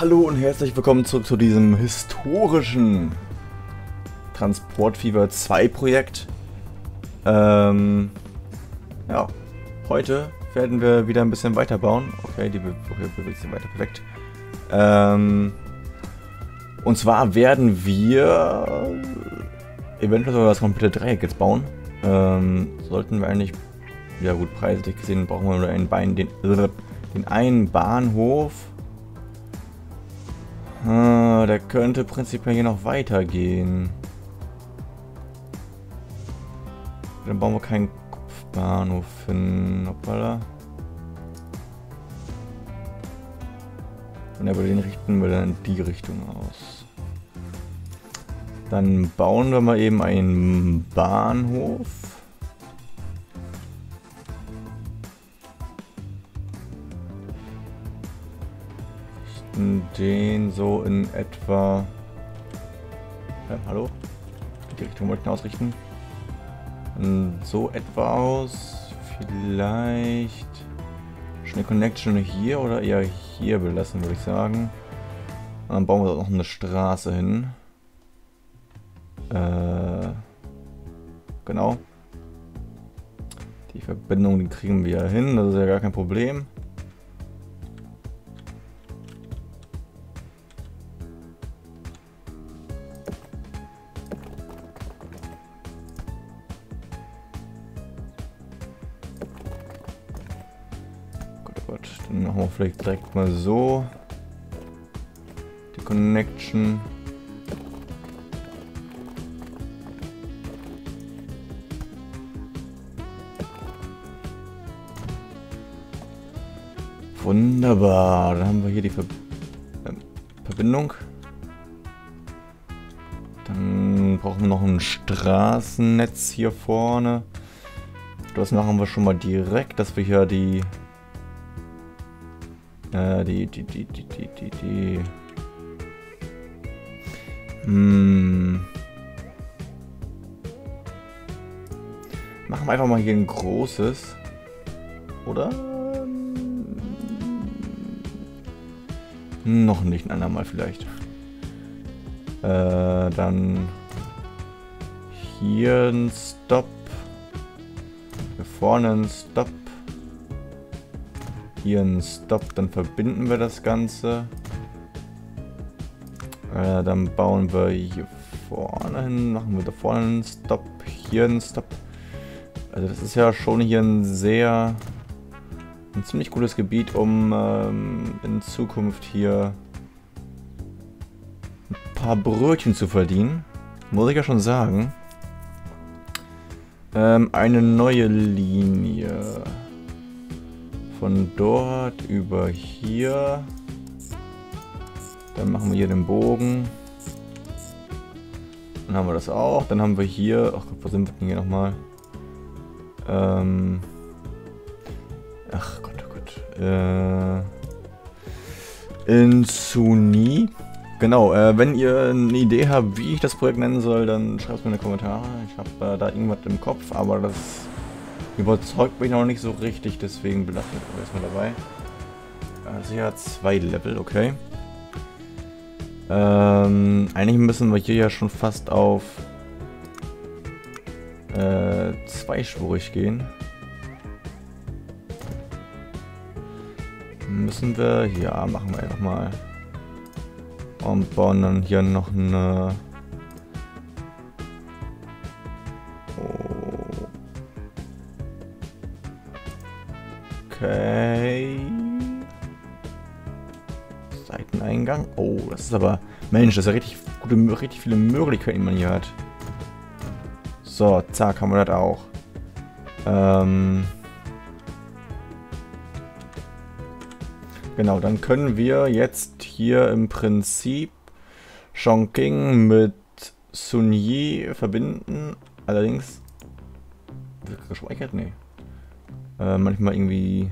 Hallo und herzlich willkommen zurück zu diesem historischen Transportfieber 2 Projekt. Ähm, ja, heute werden wir wieder ein bisschen weiterbauen. Okay, die okay, bewegt sich weiter, perfekt. Ähm, und zwar werden wir eventuell sogar das komplette Dreieck jetzt bauen. Ähm, sollten wir eigentlich, ja gut, preislich gesehen brauchen wir nur einen Bein, den, den einen Bahnhof Ah, der könnte prinzipiell hier noch weitergehen. Dann bauen wir keinen Kopfbahnhof hin. Hoppala. Und aber den richten wir dann in die Richtung aus. Dann bauen wir mal eben einen Bahnhof. Den so in etwa... Äh, hallo? Die Richtung wollten ausrichten. So etwa aus. Vielleicht... Schnell Connection hier oder eher hier belassen, würde ich sagen. Und dann bauen wir da noch eine Straße hin. Äh, genau. Die Verbindung, die kriegen wir hin, das ist ja gar kein Problem. Vielleicht direkt mal so. Die Connection. Wunderbar. Dann haben wir hier die Ver äh, Verbindung. Dann brauchen wir noch ein Straßennetz hier vorne. Das machen wir schon mal direkt, dass wir hier die äh, die, die, die, die, die, die, die. Hm. Machen wir einfach mal hier ein großes. Oder? Noch nicht, ein andermal vielleicht. Äh, dann hier ein Stop. Hier vorne ein Stop hier einen Stop, dann verbinden wir das Ganze. Äh, dann bauen wir hier vorne hin, machen wir da vorne einen Stop, hier einen Stop. Also das ist ja schon hier ein sehr, ein ziemlich cooles Gebiet, um ähm, in Zukunft hier ein paar Brötchen zu verdienen. Muss ich ja schon sagen. Ähm, eine neue Linie. Von dort über hier. Dann machen wir hier den Bogen. Dann haben wir das auch. Dann haben wir hier... Ach Gott, wo sind wir denn hier nochmal? Ähm... Ach Gott, oh Gott. Äh... In Suni. Genau, äh, wenn ihr eine Idee habt, wie ich das Projekt nennen soll, dann schreibt es mir in die Kommentare. Ich habe äh, da irgendwas im Kopf, aber das Überzeugt mich noch nicht so richtig, deswegen belassen wir erstmal dabei. Also ja, zwei Level, okay. Ähm, eigentlich müssen wir hier ja schon fast auf äh, zweispurig gehen. Müssen wir, ja, machen wir einfach mal. Und bauen dann hier noch eine Seiteneingang. Oh, das ist aber... Mensch, das ist ja richtig, gute, richtig viele Möglichkeiten, die man hier hat. So, zack, haben wir das auch. Ähm... Genau, dann können wir jetzt hier im Prinzip Chongqing mit Sun Yi verbinden. Allerdings... Wird gespeichert? Nee. Äh, manchmal irgendwie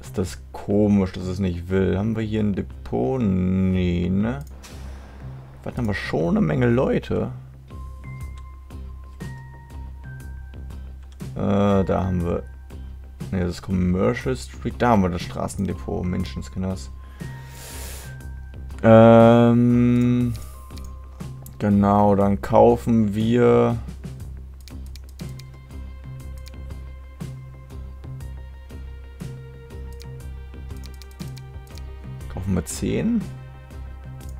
ist das komisch, dass es nicht will. Haben wir hier ein Depot? Nee, ne? Was haben wir schon eine Menge Leute? Äh, da haben wir... Ne, das ist Commercial Street. Da haben wir das Straßendepot. Menschenskinders. Ähm, genau, dann kaufen wir... 10?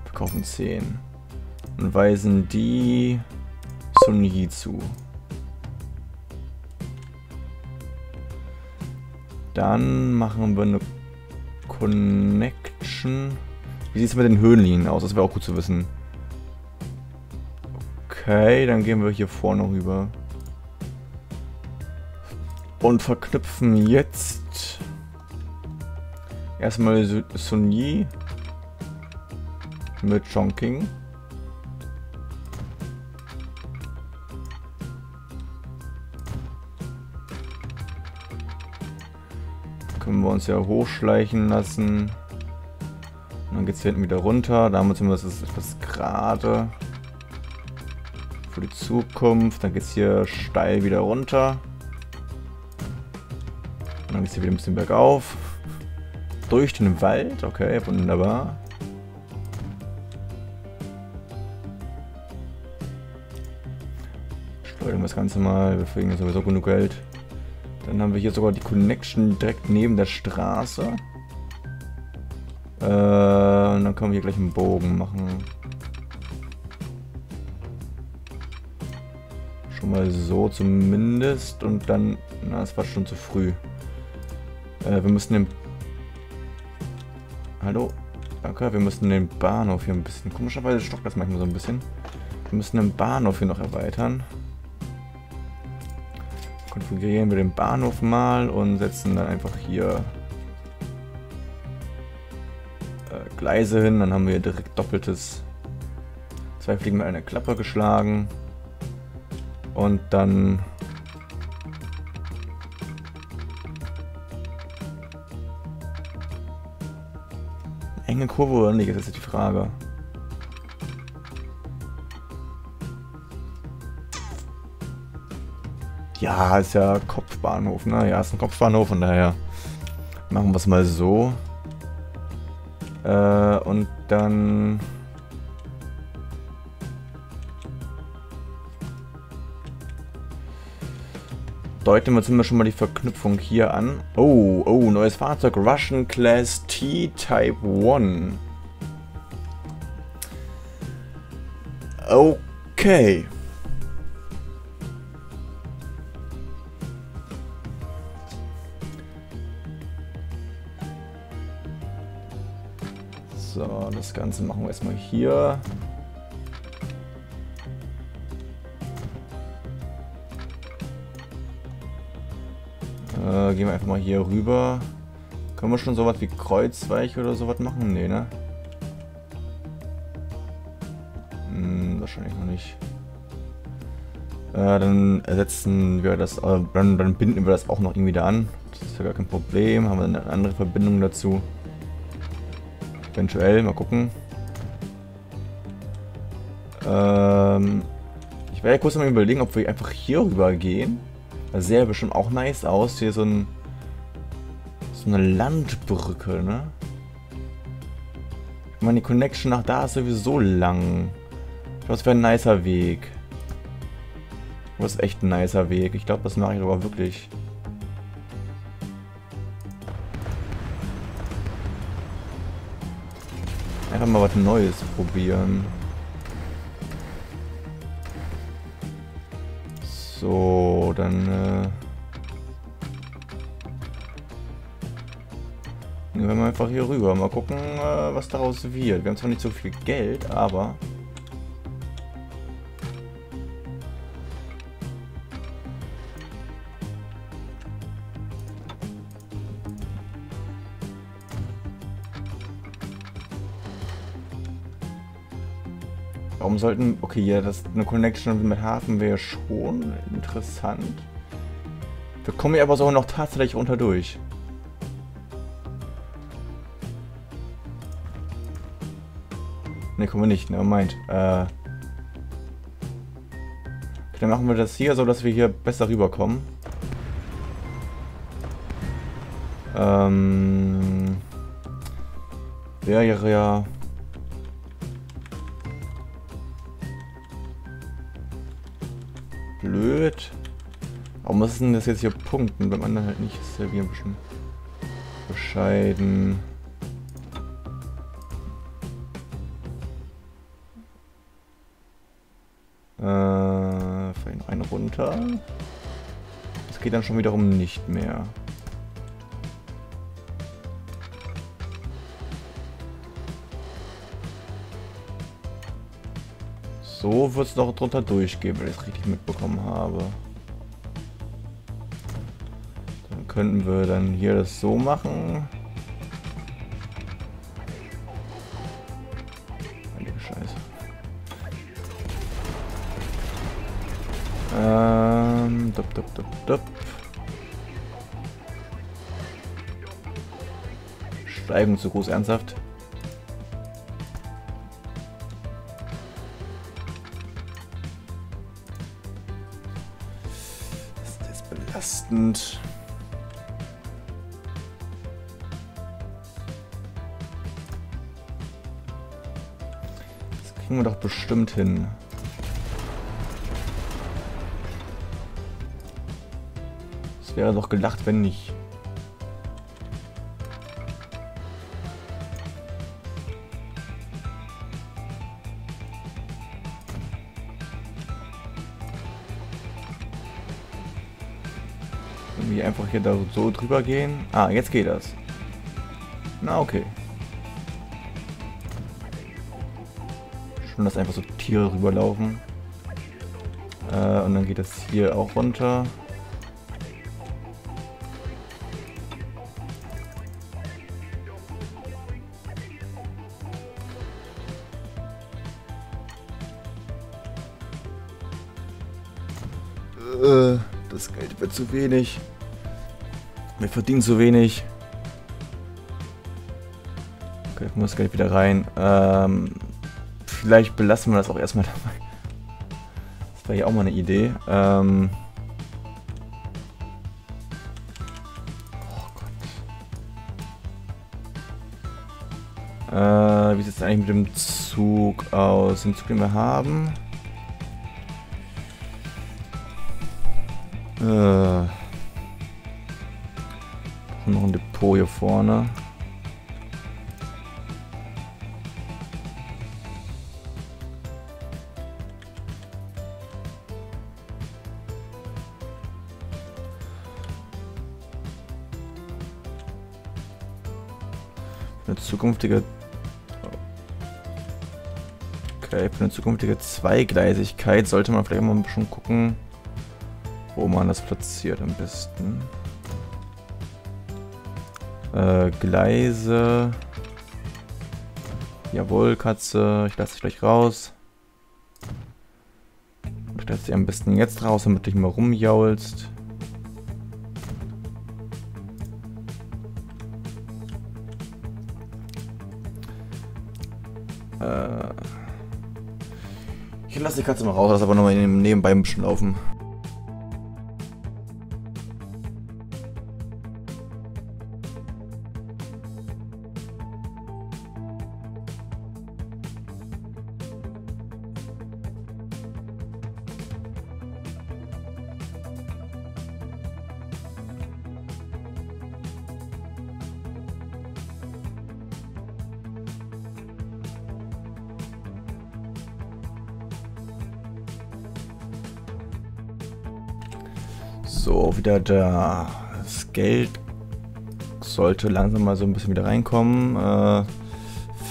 Wir kaufen 10. Und weisen die Sun Yi zu. Dann machen wir eine Connection. Wie sieht es mit den Höhenlinien aus? Das wäre auch gut zu wissen. Okay, dann gehen wir hier vorne rüber. Und verknüpfen jetzt erstmal Sun Yi mit Chongqing. Können wir uns ja hochschleichen lassen. Und dann geht es hier hinten wieder runter. Damit sind wir es etwas gerade. Für die Zukunft. Dann geht es hier steil wieder runter. Und dann geht es hier wieder ein bisschen bergauf. Durch den Wald. Okay, wunderbar. Wir das Ganze mal. Wir kriegen sowieso genug Geld. Dann haben wir hier sogar die Connection direkt neben der Straße. Äh, und dann können wir hier gleich einen Bogen machen. Schon mal so zumindest. Und dann... Na, es war schon zu früh. Äh, wir müssen den... Hallo? Danke, wir müssen den Bahnhof hier ein bisschen... Komischerweise stockt das manchmal so ein bisschen. Wir müssen den Bahnhof hier noch erweitern. Konfigurieren wir den Bahnhof mal und setzen dann einfach hier äh, Gleise hin. Dann haben wir direkt doppeltes zwei Fliegen mit einer Klappe geschlagen. Und dann enge Kurve oder nicht, das ist die Frage. Ja, ist ja Kopfbahnhof, ne? Ja, ist ein Kopfbahnhof und daher machen wir es mal so. Äh, und dann... Deuten wir jetzt schon mal die Verknüpfung hier an. Oh, oh, neues Fahrzeug. Russian Class T Type 1. Okay. So, das Ganze machen wir erstmal hier. Äh, gehen wir einfach mal hier rüber. Können wir schon sowas wie Kreuzweich oder sowas machen? Nee, ne? Hm, wahrscheinlich noch nicht. Äh, dann ersetzen wir das, äh, dann, dann binden wir das auch noch irgendwie da an. Das ist ja gar kein Problem. Haben wir eine andere Verbindung dazu. Eventuell, mal gucken. Ähm, ich werde kurz mal überlegen, ob wir einfach hier rüber gehen. Das sähe bestimmt auch nice aus. Hier so ein so eine Landbrücke, ne? Ich meine, die Connection nach da ist sowieso lang. Ich glaube, das wäre ein nicer Weg. Das ist echt ein nicer Weg. Ich glaube, das mache ich aber wirklich. Mal was Neues probieren. So, dann... Äh gehen wir mal einfach hier rüber. Mal gucken, äh, was daraus wird. Wir haben zwar nicht so viel Geld, aber... sollten... Okay, ja, das eine Connection mit Hafen wäre schon interessant. Wir kommen hier aber so noch tatsächlich runter durch. Ne, kommen wir nicht. Ne, meint. Äh... Dann machen wir das hier so, dass wir hier besser rüberkommen. Ähm... Wäre ja Warum ist denn das jetzt hier Punkten? Beim anderen halt nicht. Das ist ja wie ein bisschen bescheiden. Äh, vielleicht noch einen runter. Das geht dann schon wiederum nicht mehr. So wird es doch drunter durchgehen, wenn ich es richtig mitbekommen habe. Könnten wir dann hier das so machen. Heilige Scheiße. Ähm, dup, dup, dup, dup. Steigung zu groß ernsthaft. belastend. Kriegen wir doch bestimmt hin. Es wäre doch gelacht, wenn nicht. Irgendwie einfach hier da so drüber gehen. Ah, jetzt geht das. Na, okay. Schon, dass einfach so Tiere rüberlaufen. Äh, und dann geht das hier auch runter. Äh, das Geld wird zu wenig. Wir verdienen zu wenig. Okay, kommt das Geld wieder rein. Ähm, vielleicht belassen wir das auch erstmal dabei. Das wäre ja auch mal eine Idee. Ähm, oh Gott. Äh, wie sieht es eigentlich mit dem Zug aus? Den Zug, den wir haben? Äh, noch ein Depot hier vorne. Eine zukünftige Okay, für eine zukünftige Zweigleisigkeit sollte man vielleicht mal ein bisschen gucken, wo man das platziert am besten. Äh, Gleise. Jawohl, Katze. Ich lasse dich gleich raus. Ich lasse dich am besten jetzt raus, damit du nicht mehr rumjaulst. Ich lasse die Katze mal raus, lass aber nochmal nebenbei ein bisschen laufen. So, wieder da. Das Geld sollte langsam mal so ein bisschen wieder reinkommen. Äh,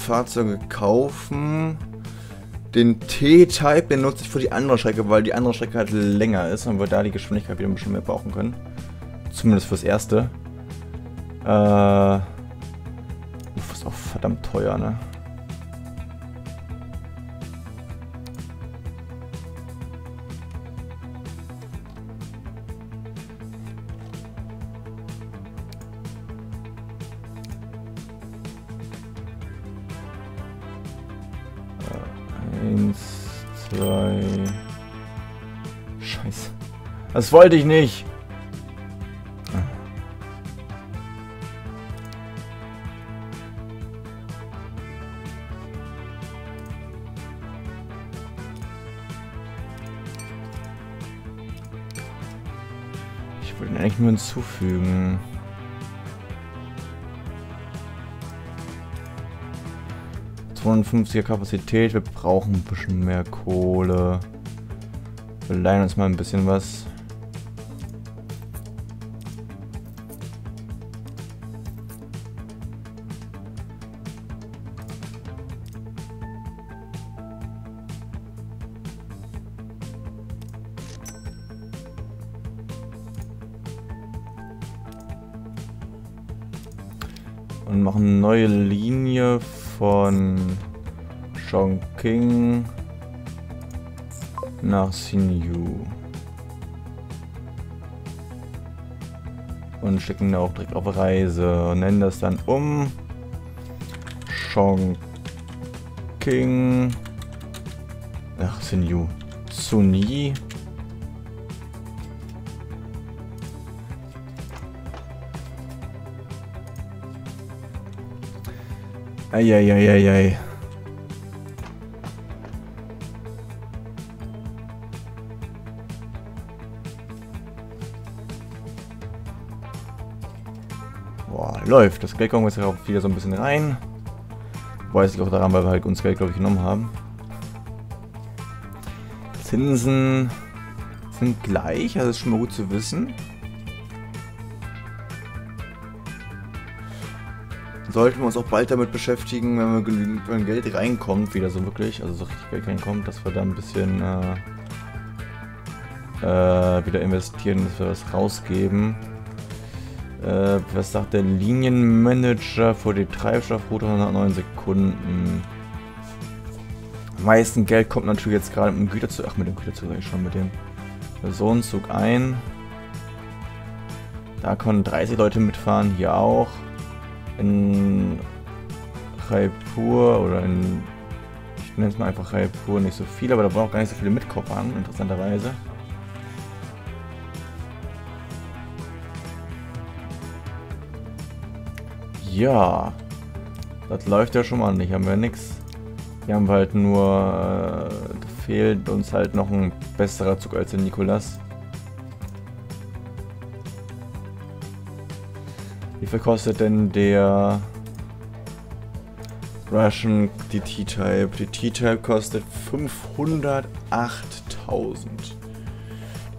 Fahrzeuge kaufen. Den T-Type, den nutze ich für die andere Strecke, weil die andere Strecke halt länger ist und wir da die Geschwindigkeit wieder ein bisschen mehr brauchen können. Zumindest fürs erste. Äh, ist auch verdammt teuer, ne? Eins, zwei. Scheiße. Das wollte ich nicht. Ich ihn eigentlich nur hinzufügen. Er Kapazität, wir brauchen ein bisschen mehr Kohle. Wir leihen uns mal ein bisschen was. und machen eine neue Linie von Chongqing nach Xinyu. Und schicken auch direkt auf Reise nennen das dann um Chongqing Ach, Xinyu. Suni Eieieiei. Boah, läuft. Das Geld kommt jetzt auch wieder so ein bisschen rein. Weiß ich auch daran, weil wir halt uns Geld, glaube ich, genommen haben. Zinsen sind gleich, also ist schon mal gut zu wissen. Sollten wir uns auch bald damit beschäftigen, wenn wir genügend Geld reinkommt, wieder so wirklich, also so richtig Geld reinkommt, dass wir da ein bisschen äh, äh, wieder investieren, dass wir was rausgeben. Äh, was sagt der Linienmanager für die Treibstoffroute 109 Sekunden? Am meisten Geld kommt natürlich jetzt gerade mit dem Güterzug, ach mit dem Güterzug sag ich schon, mit dem Personenzug ein. Da können 30 Leute mitfahren, hier auch in Raipur oder in, ich nenne es mal einfach Raipur, nicht so viel, aber da braucht gar nicht so viele mitkoppern, interessanterweise. Ja, das läuft ja schon mal nicht, haben wir nichts. Hier haben wir halt nur, äh, fehlt uns halt noch ein besserer Zug als der Nikolas. Wie viel kostet denn der Russian, die T-Type? Die T-Type kostet 508.000.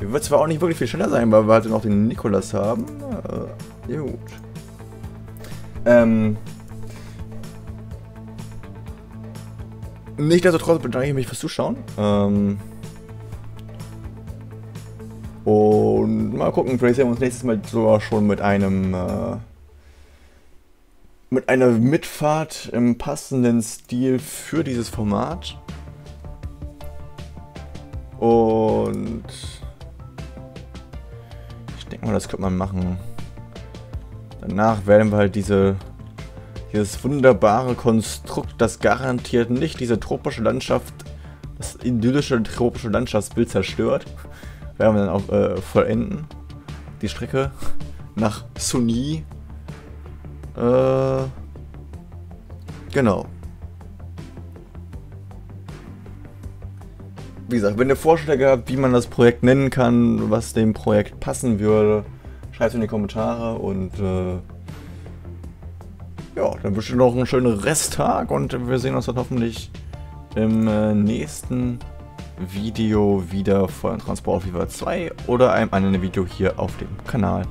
Die wird zwar auch nicht wirklich viel schneller sein, weil wir halt noch den Nikolas haben. Äh, ja, gut. Ähm. Nichtsdestotrotz bedanke ich mich fürs Zuschauen. Ähm. Und mal gucken, vielleicht sehen wir uns nächstes Mal sogar schon mit einem äh, mit einer Mitfahrt im passenden Stil für dieses Format. Und ich denke mal, das könnte man machen. Danach werden wir halt diese dieses wunderbare Konstrukt, das garantiert nicht diese tropische Landschaft, das idyllische tropische Landschaftsbild zerstört, werden wir dann auch äh, vollenden. Die Strecke nach Suni äh, genau. Wie gesagt, wenn ihr Vorschläge habt, wie man das Projekt nennen kann, was dem Projekt passen würde, schreibt es in die Kommentare und äh, ja, dann wünsche ich noch einen schönen Resttag und wir sehen uns dann hoffentlich im äh, nächsten Video wieder von Transport Fever 2 oder einem anderen Video hier auf dem Kanal.